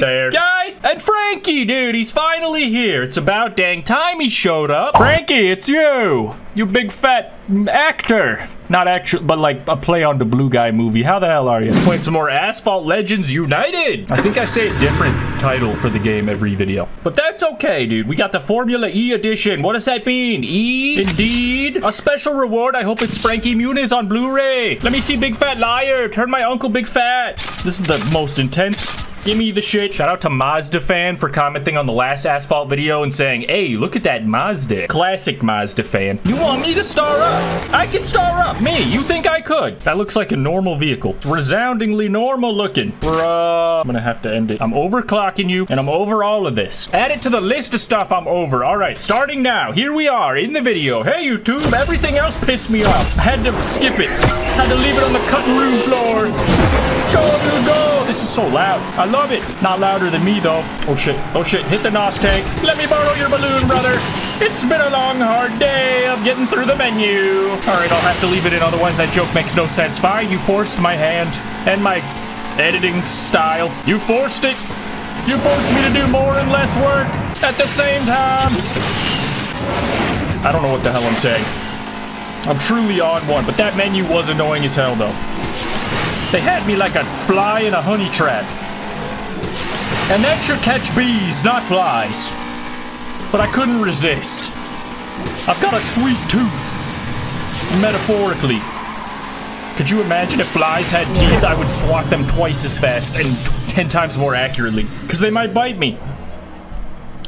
There. Guy and Frankie, dude, he's finally here. It's about dang time he showed up. Frankie, it's you. You big fat actor. Not actual, but like a play on the Blue Guy movie. How the hell are you? Playing some more Asphalt Legends United. I think I say a different title for the game every video. But that's okay, dude. We got the Formula E edition. What does that mean? E? Indeed. A special reward. I hope it's Frankie Muniz on Blu-ray. Let me see Big Fat Liar. Turn my uncle Big Fat. This is the most intense Give me the shit. Shout out to Mazda fan for commenting on the last Asphalt video and saying, hey, look at that Mazda. Classic Mazda fan. You want me to star up? I can star up. Me. You think I could? That looks like a normal vehicle. It's resoundingly normal looking. Bruh. I'm gonna have to end it. I'm overclocking you and I'm over all of this. Add it to the list of stuff I'm over. All right, starting now. Here we are in the video. Hey, YouTube. Everything else pissed me off. I had to skip it. I Had to leave it on cutting room floor. To go. This is so loud. I love it. Not louder than me, though. Oh, shit. Oh, shit. Hit the NOS tank. Let me borrow your balloon, brother. It's been a long, hard day of getting through the menu. All right, I'll have to leave it in, otherwise that joke makes no sense. Fine, you forced my hand and my editing style. You forced it. You forced me to do more and less work at the same time. I don't know what the hell I'm saying. I'm truly on one, but that menu was annoying as hell, though. They had me like a fly in a honey trap. And that should catch bees, not flies. But I couldn't resist. I've got a sweet tooth. Metaphorically. Could you imagine if flies had teeth? I would swat them twice as fast and ten times more accurately. Because they might bite me.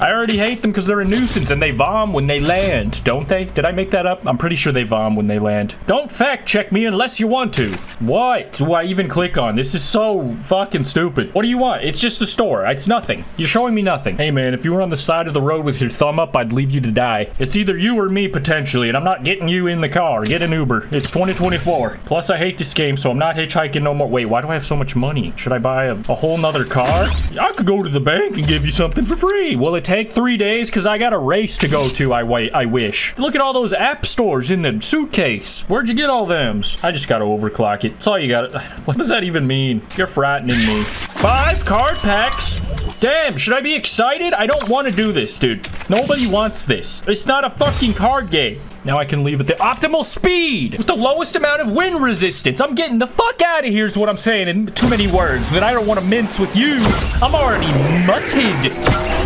I already hate them because they're a nuisance and they vom when they land, don't they? Did I make that up? I'm pretty sure they vom when they land. Don't fact check me unless you want to. What do I even click on? This is so fucking stupid. What do you want? It's just a store. It's nothing. You're showing me nothing. Hey man, if you were on the side of the road with your thumb up, I'd leave you to die. It's either you or me potentially, and I'm not getting you in the car. Get an Uber. It's 2024. Plus, I hate this game, so I'm not hitchhiking no more. Wait, why do I have so much money? Should I buy a, a whole nother car? I could go to the bank and give you something for free. Will it take three days? Because I got a race to go to, I wait. I wish. Look at all those app stores in the suitcase. Where'd you get all thems? I just gotta overclock it. That's all you got. What does that even mean? You're frightening me. Five card packs? Damn, should I be excited? I don't want to do this, dude. Nobody wants this. It's not a fucking card game. Now I can leave at the optimal speed with the lowest amount of wind resistance. I'm getting the fuck out of here is what I'm saying in too many words that I don't want to mince with you. I'm already mutted.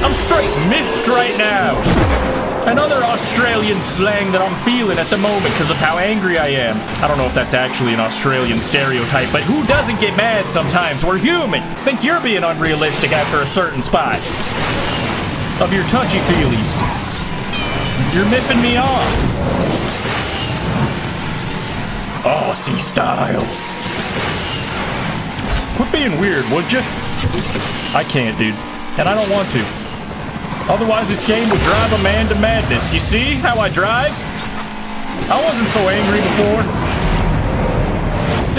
I'm straight miffed right now. Another Australian slang that I'm feeling at the moment because of how angry I am. I don't know if that's actually an Australian stereotype, but who doesn't get mad sometimes? We're human. Think you're being unrealistic after a certain spot of your touchy-feelies. You're miffing me off. Aussie style. Quit being weird, would you? I can't, dude. And I don't want to. Otherwise, this game would drive a man to madness. You see how I drive? I wasn't so angry before.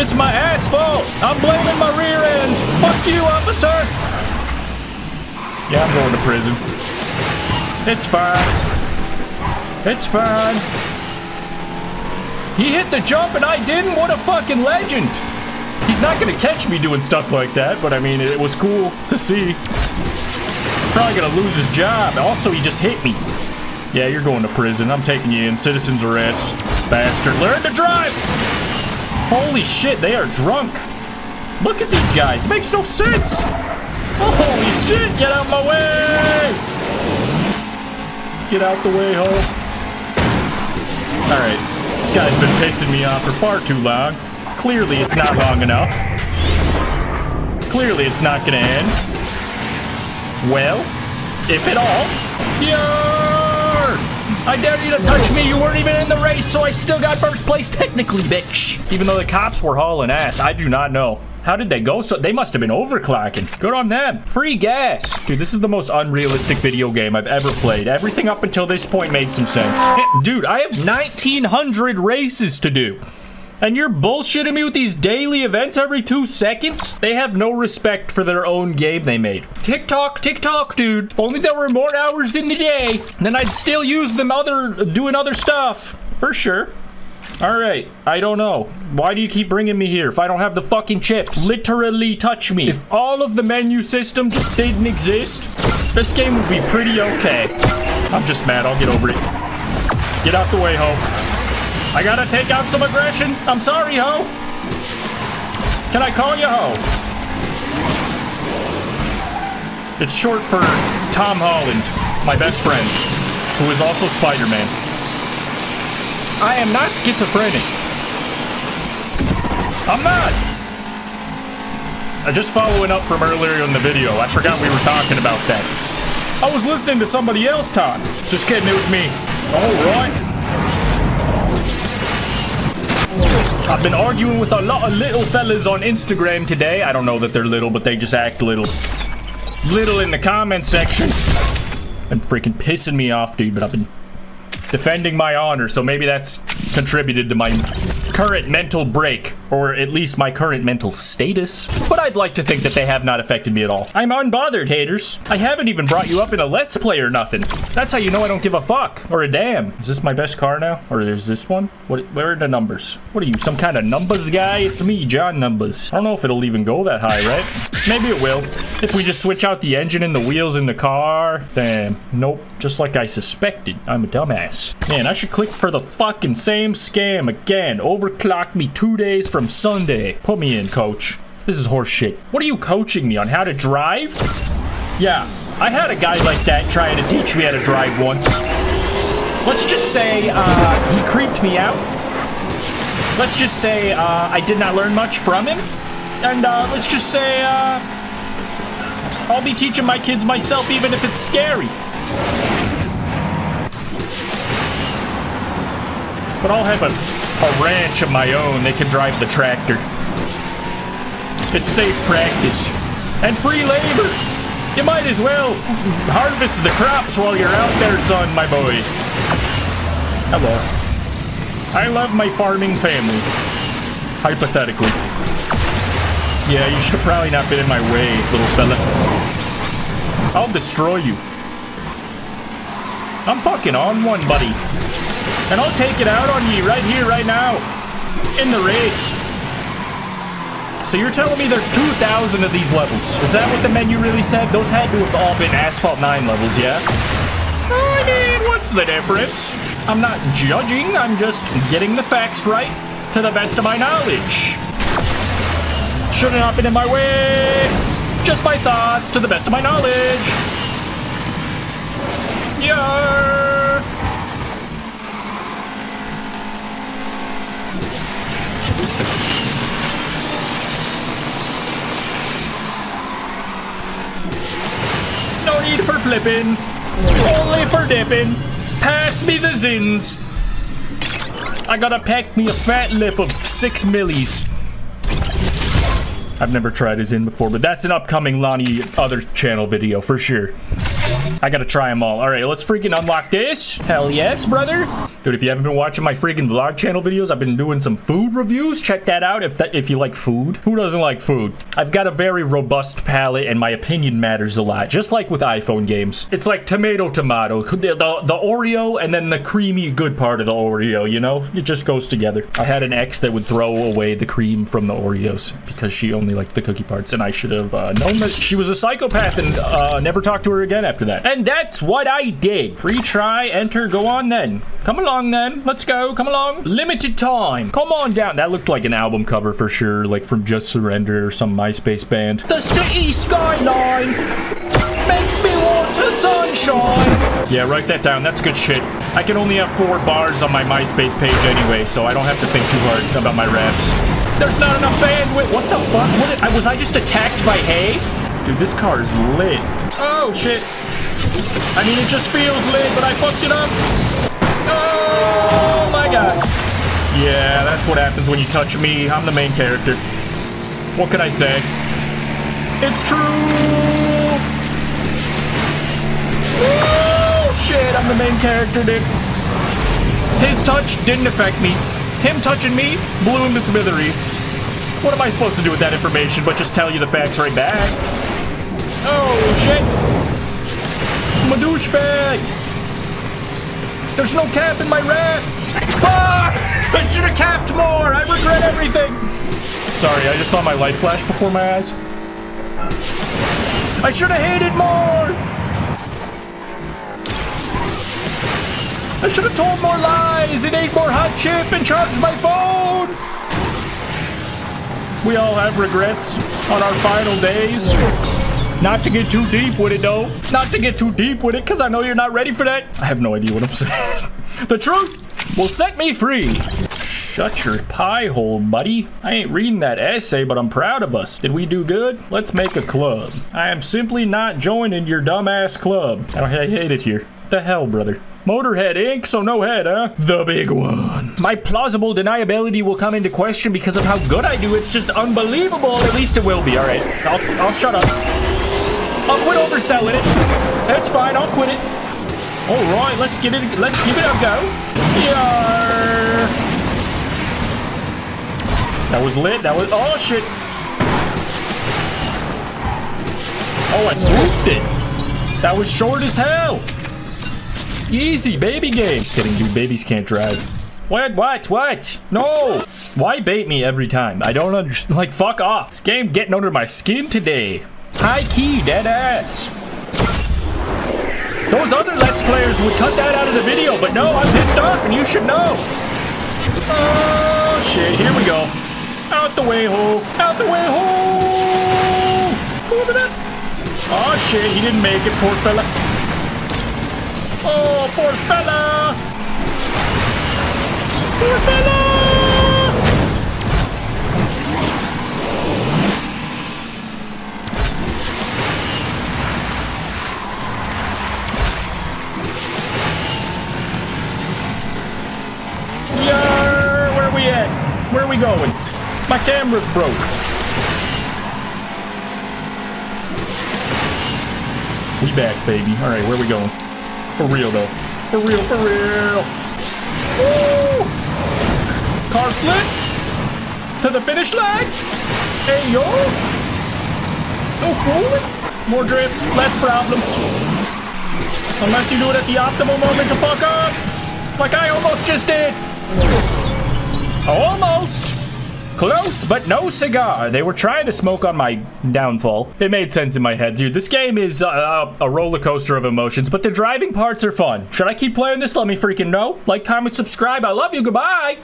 It's my asphalt. I'm blaming my rear end. Fuck you, officer. Yeah, I'm going to prison. It's fine. It's fine. He hit the jump and I didn't? What a fucking legend. He's not gonna catch me doing stuff like that, but I mean, it was cool to see. Probably gonna lose his job. Also, he just hit me. Yeah, you're going to prison. I'm taking you in. Citizen's arrest. Bastard. Learn to drive! Holy shit, they are drunk. Look at these guys. It makes no sense. Holy shit, get out my way! Get out the way, ho. Alright. This guy's been pissing me off for far too long. Clearly, it's not long enough. Clearly, it's not gonna end. Well, if at all. Yarr! I dare you to touch me. You weren't even in the race, so I still got first place technically, bitch. Even though the cops were hauling ass, I do not know. How did they go so? They must have been overclocking. Good on them. Free gas. Dude, this is the most unrealistic video game I've ever played. Everything up until this point made some sense. Dude, I have 1,900 races to do. And you're bullshitting me with these daily events every two seconds? They have no respect for their own game they made. TikTok, TikTok, dude. If only there were more hours in the day, then I'd still use them other doing other stuff. For sure. Alright, I don't know. Why do you keep bringing me here if I don't have the fucking chips? Literally touch me. If all of the menu system just didn't exist, this game would be pretty okay. I'm just mad. I'll get over it. Get out the way, Ho. I gotta take out some aggression. I'm sorry, Ho. Can I call you Ho? It's short for Tom Holland, my best friend, who is also Spider-Man. I am not schizophrenic. I'm not. I just following up from earlier in the video. I forgot we were talking about that. I was listening to somebody else talk. Just kidding, it was me. All right. I've been arguing with a lot of little fellas on Instagram today. I don't know that they're little, but they just act little. Little in the comment section. Been freaking pissing me off, dude, but I've been defending my honor, so maybe that's contributed to my current mental break, or at least my current mental status. But I'd like to think that they have not affected me at all. I'm unbothered, haters. I haven't even brought you up in a Let's Play or nothing. That's how you know I don't give a fuck, or a damn. Is this my best car now? Or is this one? What? Where are the numbers? What are you, some kind of numbers guy? It's me, John Numbers. I don't know if it'll even go that high, right? Maybe it will. If we just switch out the engine and the wheels in the car, damn. nope. Just like I suspected. I'm a dumbass. Man, I should click for the fucking same scam again. Overclocked me two days from Sunday. Put me in, coach. This is horseshit. What are you coaching me on? How to drive? Yeah, I had a guy like that trying to teach me how to drive once. Let's just say uh, he creeped me out. Let's just say uh, I did not learn much from him. And uh, let's just say uh, I'll be teaching my kids myself even if it's scary. But I'll have a, a ranch of my own. They can drive the tractor. It's safe practice. And free labor. You might as well harvest the crops while you're out there, son, my boy. Hello. I love my farming family. Hypothetically. Yeah, you should have probably not been in my way, little fella. I'll destroy you. I'm fucking on one, buddy. And I'll take it out on you right here, right now. In the race. So you're telling me there's 2,000 of these levels. Is that what the menu really said? Those had to have all been Asphalt 9 levels, yeah? I mean, what's the difference? I'm not judging, I'm just getting the facts right to the best of my knowledge. Shouldn't have been in my way. Just my thoughts to the best of my knowledge. Yeah. No need for flipping. Only for dipping. Pass me the Zyns. I gotta pack me a fat lip of six millis. I've never tried Zyn before, but that's an upcoming Lonnie other channel video for sure. I gotta try them all. All right, let's freaking unlock this. Hell yes, brother. Dude, if you haven't been watching my freaking vlog channel videos, I've been doing some food reviews. Check that out if that, if you like food. Who doesn't like food? I've got a very robust palate and my opinion matters a lot, just like with iPhone games. It's like tomato tomato, the, the, the Oreo and then the creamy good part of the Oreo, you know? It just goes together. I had an ex that would throw away the cream from the Oreos because she only liked the cookie parts and I should have uh, known that she was a psychopath and uh, never talked to her again after that. And that's what I did. Free try, enter, go on then. Come along then. Let's go. Come along. Limited time. Come on down. That looked like an album cover for sure, like from Just Surrender or some MySpace band. The city skyline makes me want to sunshine. Yeah, write that down. That's good shit. I can only have four bars on my MySpace page anyway, so I don't have to think too hard about my raps. There's not enough bandwidth. What the fuck? Was I just attacked by hay? Dude, this car is lit. Oh, shit. I mean, it just feels lit, but I fucked it up. Oh, my God. Yeah, that's what happens when you touch me. I'm the main character. What can I say? It's true. Oh, shit, I'm the main character, dude. His touch didn't affect me. Him touching me blew him to smithereens. What am I supposed to do with that information but just tell you the facts right back? Oh, shit. I'm a douchebag. There's no cap in my rat. Fuck! I should have capped more. I regret everything. Sorry, I just saw my light flash before my eyes. I should have hated more. I should have told more lies and ate more hot chip and charged my phone. We all have regrets on our final days. Not to get too deep with it, though. Not to get too deep with it, because I know you're not ready for that. I have no idea what I'm saying. the truth will set me free. Shut your pie hole, buddy. I ain't reading that essay, but I'm proud of us. Did we do good? Let's make a club. I am simply not joining your dumbass club. I hate it here. The hell, brother? Motorhead Inc., so no head, huh? The big one. My plausible deniability will come into question because of how good I do. It's just unbelievable. At least it will be. All right, I'll, I'll shut up. I'll quit overselling it. That's fine. I'll quit it. All right, let's get it. Let's give it a go. Yar. That was lit. That was. Oh shit. Oh, I swooped it. That was short as hell. Easy, baby game. Just kidding, dude. Babies can't drive. What? What? What? No! Why bait me every time? I don't understand. Like, fuck off. This game getting under my skin today. High key, dead ass. Those other Let's Players would cut that out of the video, but no, I'm pissed off, and you should know. Oh, shit. Here we go. Out the way, ho. Out the way, ho. Oh, shit. He didn't make it, poor fella. Oh, poor fella! Poor fella! Where are we going? My camera's broke. We back, baby. All right, where we going? For real, though. For real, for real. Woo! Car flip to the finish line. Hey, yo. No fooling. More drift, less problems. Unless you do it at the optimal moment to fuck up. Like I almost just did. Almost. Close, but no cigar. They were trying to smoke on my downfall. It made sense in my head, dude. This game is uh, a roller coaster of emotions, but the driving parts are fun. Should I keep playing this? Let me freaking know. Like, comment, subscribe. I love you. Goodbye.